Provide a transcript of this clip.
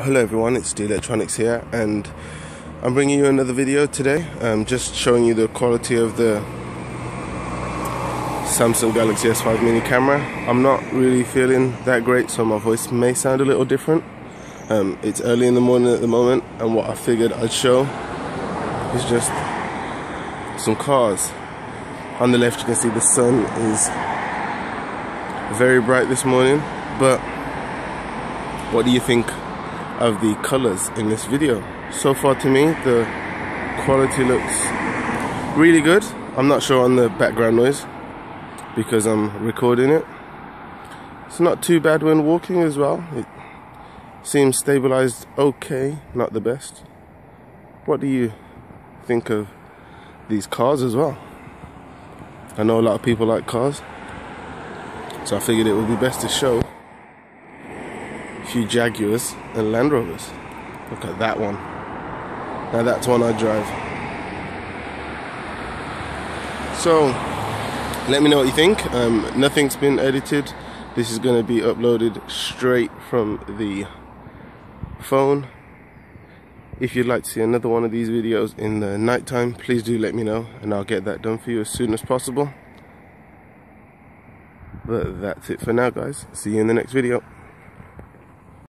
Hello everyone, it's Dlectronics here and I'm bringing you another video today um, just showing you the quality of the Samsung Galaxy S5 mini camera. I'm not really feeling that great so my voice may sound a little different. Um, it's early in the morning at the moment and what I figured I'd show is just some cars. On the left you can see the sun is very bright this morning but what do you think of the colors in this video. So far to me, the quality looks really good. I'm not sure on the background noise because I'm recording it. It's not too bad when walking as well. It seems stabilized okay, not the best. What do you think of these cars as well? I know a lot of people like cars, so I figured it would be best to show few Jaguars and Land Rovers. Look at that one. Now that's one I drive. So, let me know what you think. Um, nothing's been edited. This is going to be uploaded straight from the phone. If you'd like to see another one of these videos in the nighttime, please do let me know and I'll get that done for you as soon as possible. But that's it for now guys. See you in the next video.